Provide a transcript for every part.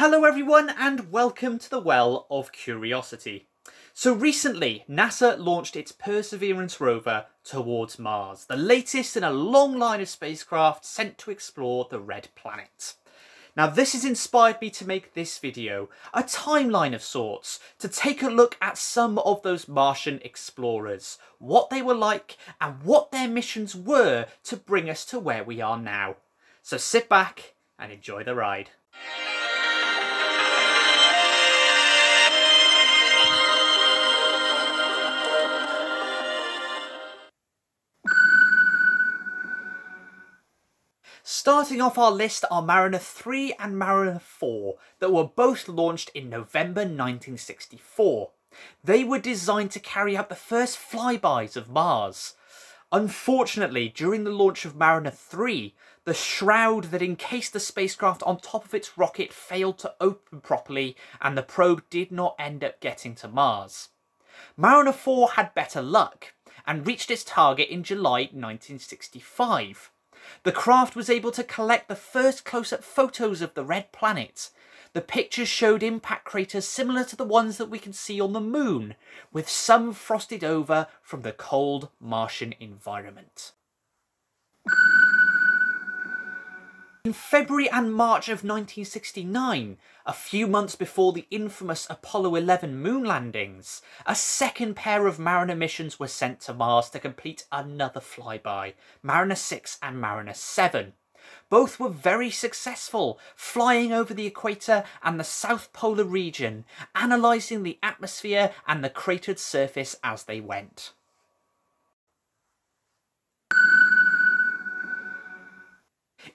Hello everyone and welcome to the Well of Curiosity. So recently, NASA launched its Perseverance rover towards Mars, the latest in a long line of spacecraft sent to explore the Red Planet. Now this has inspired me to make this video, a timeline of sorts, to take a look at some of those Martian explorers, what they were like and what their missions were to bring us to where we are now. So sit back and enjoy the ride. Starting off our list are Mariner 3 and Mariner 4 that were both launched in November 1964. They were designed to carry out the first flybys of Mars. Unfortunately, during the launch of Mariner 3, the shroud that encased the spacecraft on top of its rocket failed to open properly and the probe did not end up getting to Mars. Mariner 4 had better luck and reached its target in July 1965. The craft was able to collect the first close-up photos of the red planet. The pictures showed impact craters similar to the ones that we can see on the moon, with some frosted over from the cold Martian environment. In February and March of 1969, a few months before the infamous Apollo 11 moon landings, a second pair of Mariner missions were sent to Mars to complete another flyby, Mariner 6 and Mariner 7. Both were very successful, flying over the equator and the South Polar region, analysing the atmosphere and the cratered surface as they went.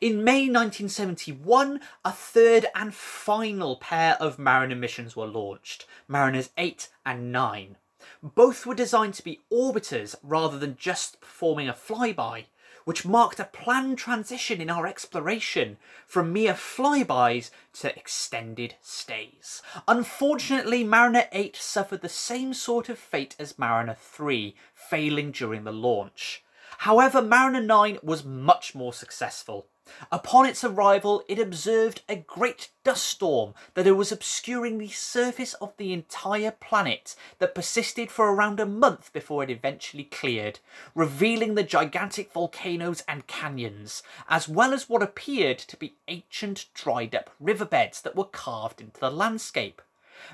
In May 1971, a third and final pair of Mariner missions were launched, Mariners 8 and 9. Both were designed to be orbiters rather than just performing a flyby, which marked a planned transition in our exploration from mere flybys to extended stays. Unfortunately, Mariner 8 suffered the same sort of fate as Mariner 3, failing during the launch. However, Mariner 9 was much more successful. Upon its arrival, it observed a great dust storm that was obscuring the surface of the entire planet that persisted for around a month before it eventually cleared, revealing the gigantic volcanoes and canyons, as well as what appeared to be ancient dried up riverbeds that were carved into the landscape.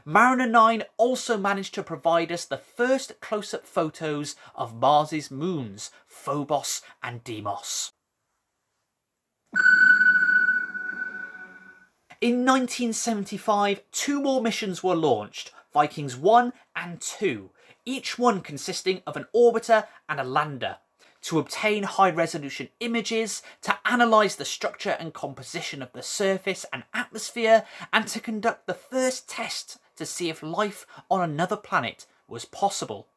Mariner 9 also managed to provide us the first close-up photos of Mars's moons, Phobos and Deimos. In 1975, two more missions were launched, Vikings 1 and 2, each one consisting of an orbiter and a lander, to obtain high-resolution images, to analyse the structure and composition of the surface and atmosphere, and to conduct the first test to see if life on another planet was possible.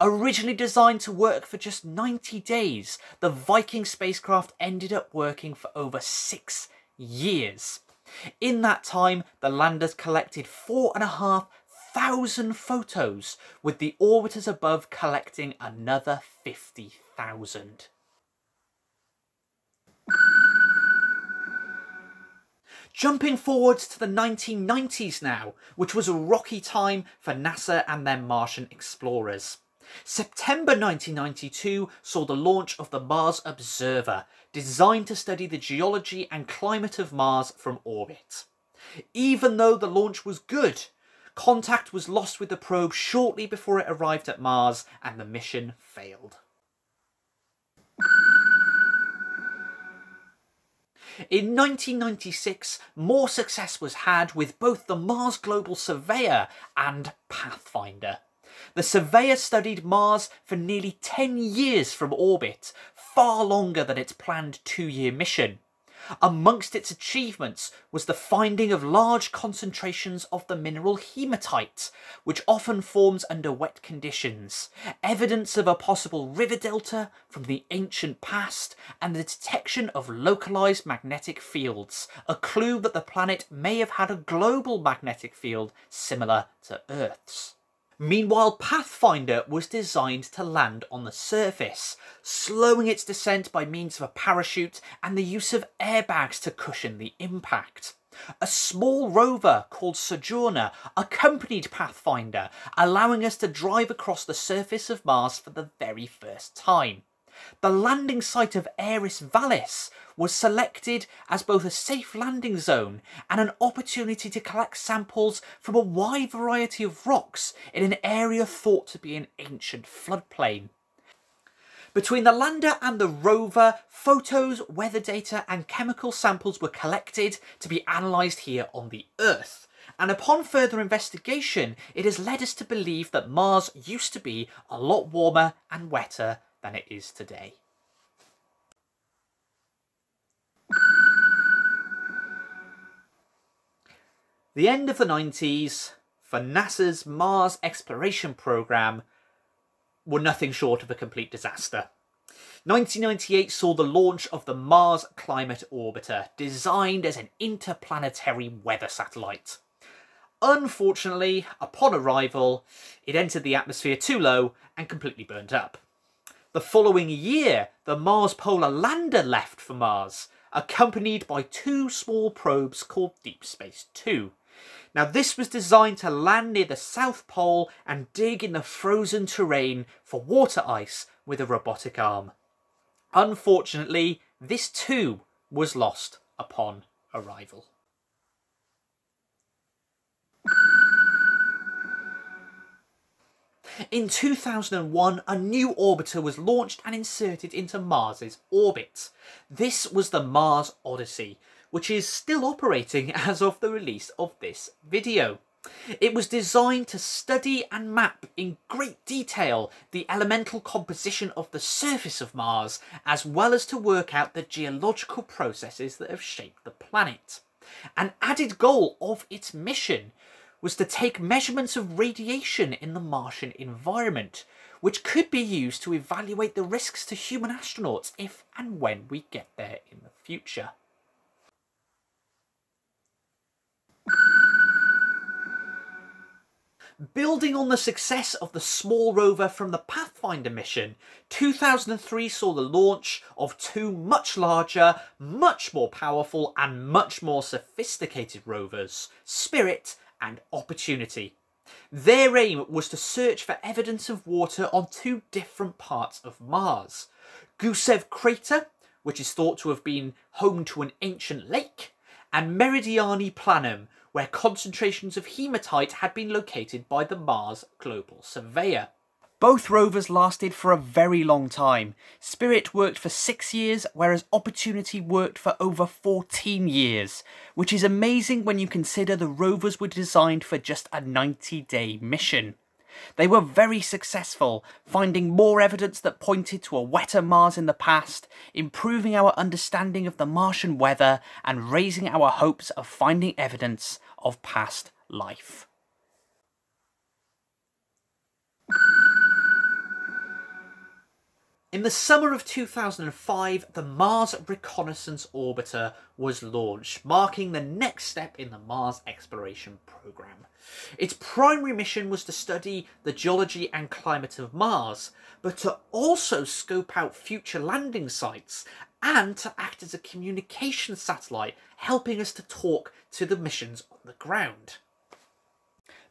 Originally designed to work for just 90 days, the Viking spacecraft ended up working for over six years. In that time, the landers collected four and a half thousand photos, with the orbiters above collecting another 50,000. Jumping forwards to the 1990s now, which was a rocky time for NASA and their Martian explorers. September 1992 saw the launch of the Mars Observer, designed to study the geology and climate of Mars from orbit. Even though the launch was good, contact was lost with the probe shortly before it arrived at Mars and the mission failed. In 1996, more success was had with both the Mars Global Surveyor and Pathfinder. The Surveyor studied Mars for nearly 10 years from orbit, far longer than its planned two-year mission. Amongst its achievements was the finding of large concentrations of the mineral hematite, which often forms under wet conditions, evidence of a possible river delta from the ancient past, and the detection of localised magnetic fields, a clue that the planet may have had a global magnetic field similar to Earth's. Meanwhile, Pathfinder was designed to land on the surface, slowing its descent by means of a parachute and the use of airbags to cushion the impact. A small rover called Sojourner accompanied Pathfinder, allowing us to drive across the surface of Mars for the very first time. The landing site of Ares Vallis was selected as both a safe landing zone and an opportunity to collect samples from a wide variety of rocks in an area thought to be an ancient floodplain. Between the lander and the rover, photos, weather data and chemical samples were collected to be analysed here on the Earth. And upon further investigation, it has led us to believe that Mars used to be a lot warmer and wetter than it is today. The end of the 90s for NASA's Mars exploration program were nothing short of a complete disaster. 1998 saw the launch of the Mars Climate Orbiter, designed as an interplanetary weather satellite. Unfortunately, upon arrival, it entered the atmosphere too low and completely burnt up. The following year, the Mars Polar Lander left for Mars, accompanied by two small probes called Deep Space Two. Now, this was designed to land near the South Pole and dig in the frozen terrain for water ice with a robotic arm. Unfortunately, this too was lost upon arrival. In 2001, a new orbiter was launched and inserted into Mars's orbit. This was the Mars Odyssey, which is still operating as of the release of this video. It was designed to study and map in great detail the elemental composition of the surface of Mars, as well as to work out the geological processes that have shaped the planet. An added goal of its mission was to take measurements of radiation in the Martian environment, which could be used to evaluate the risks to human astronauts if and when we get there in the future. Building on the success of the small rover from the Pathfinder mission, 2003 saw the launch of two much larger, much more powerful and much more sophisticated rovers, Spirit and Opportunity. Their aim was to search for evidence of water on two different parts of Mars. Gusev Crater, which is thought to have been home to an ancient lake, and Meridiani Planum, where concentrations of hematite had been located by the Mars Global Surveyor. Both rovers lasted for a very long time. Spirit worked for six years, whereas Opportunity worked for over 14 years, which is amazing when you consider the rovers were designed for just a 90 day mission. They were very successful, finding more evidence that pointed to a wetter Mars in the past, improving our understanding of the Martian weather, and raising our hopes of finding evidence of past life. In the summer of 2005, the Mars Reconnaissance Orbiter was launched, marking the next step in the Mars exploration program. Its primary mission was to study the geology and climate of Mars, but to also scope out future landing sites and to act as a communication satellite, helping us to talk to the missions on the ground.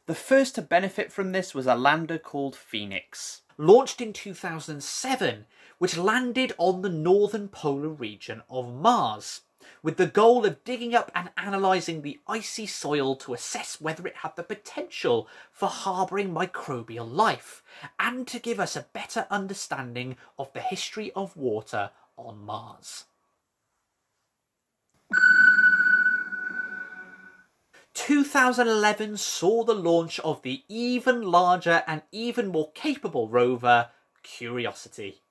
The first to benefit from this was a lander called Phoenix launched in 2007, which landed on the northern polar region of Mars, with the goal of digging up and analysing the icy soil to assess whether it had the potential for harbouring microbial life, and to give us a better understanding of the history of water on Mars. 2011 saw the launch of the even larger and even more capable rover Curiosity.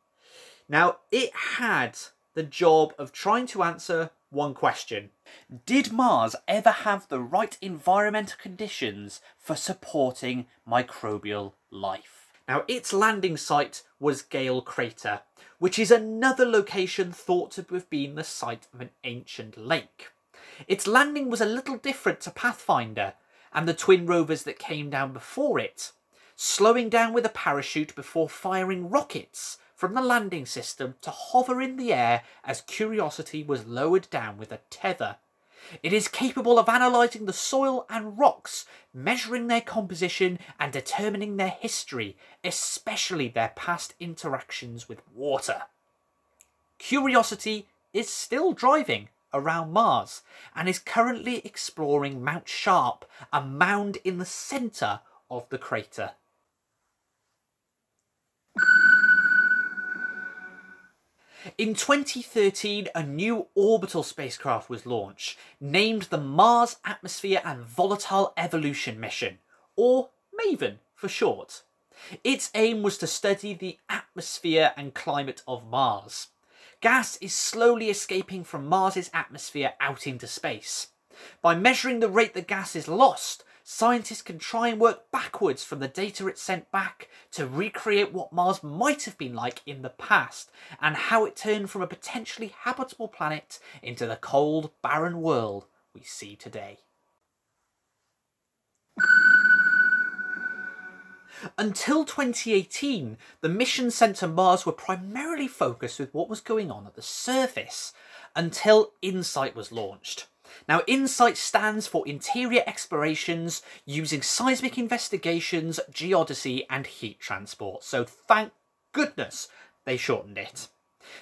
Now, it had the job of trying to answer one question. Did Mars ever have the right environmental conditions for supporting microbial life? Now, its landing site was Gale Crater, which is another location thought to have been the site of an ancient lake. Its landing was a little different to Pathfinder and the twin rovers that came down before it, slowing down with a parachute before firing rockets from the landing system to hover in the air as Curiosity was lowered down with a tether. It is capable of analysing the soil and rocks, measuring their composition and determining their history, especially their past interactions with water. Curiosity is still driving around Mars and is currently exploring Mount Sharp, a mound in the centre of the crater. In 2013, a new orbital spacecraft was launched, named the Mars Atmosphere and Volatile Evolution Mission, or MAVEN for short. Its aim was to study the atmosphere and climate of Mars. Gas is slowly escaping from Mars's atmosphere out into space. By measuring the rate the gas is lost, scientists can try and work backwards from the data it sent back to recreate what Mars might have been like in the past and how it turned from a potentially habitable planet into the cold, barren world we see today. Until 2018, the missions sent to Mars were primarily focused with what was going on at the surface, until InSight was launched. Now, InSight stands for Interior Explorations using seismic investigations, geodesy, and heat transport. So, thank goodness they shortened it.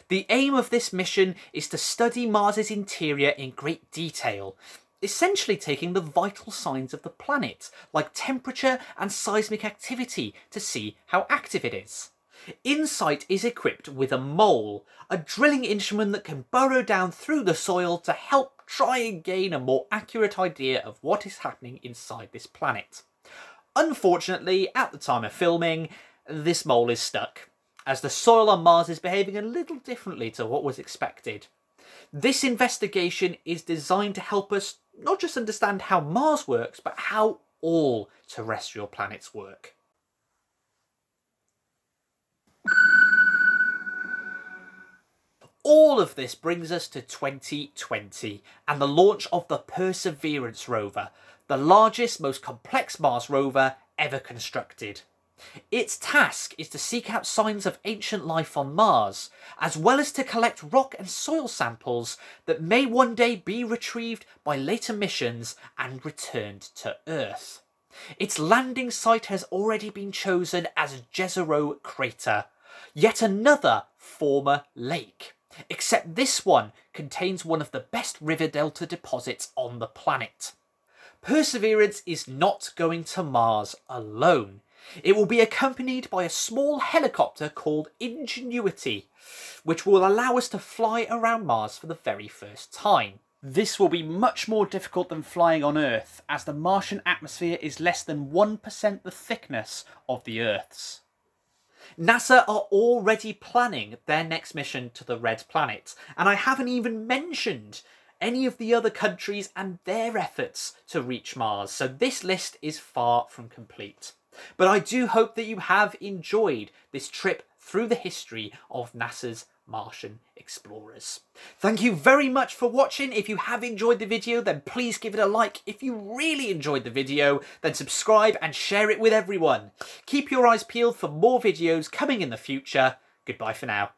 The aim of this mission is to study Mars's interior in great detail, essentially taking the vital signs of the planet, like temperature and seismic activity, to see how active it is. InSight is equipped with a mole, a drilling instrument that can burrow down through the soil to help try and gain a more accurate idea of what is happening inside this planet. Unfortunately, at the time of filming, this mole is stuck, as the soil on Mars is behaving a little differently to what was expected. This investigation is designed to help us not just understand how Mars works, but how all terrestrial planets work. All of this brings us to 2020 and the launch of the Perseverance rover, the largest, most complex Mars rover ever constructed. Its task is to seek out signs of ancient life on Mars, as well as to collect rock and soil samples that may one day be retrieved by later missions and returned to Earth. Its landing site has already been chosen as Jezero Crater, yet another former lake. Except this one contains one of the best river delta deposits on the planet. Perseverance is not going to Mars alone. It will be accompanied by a small helicopter called Ingenuity, which will allow us to fly around Mars for the very first time. This will be much more difficult than flying on Earth, as the Martian atmosphere is less than 1% the thickness of the Earth's. NASA are already planning their next mission to the Red Planet, and I haven't even mentioned any of the other countries and their efforts to reach Mars, so this list is far from complete. But I do hope that you have enjoyed this trip through the history of NASA's Martian explorers. Thank you very much for watching. If you have enjoyed the video, then please give it a like. If you really enjoyed the video, then subscribe and share it with everyone. Keep your eyes peeled for more videos coming in the future. Goodbye for now.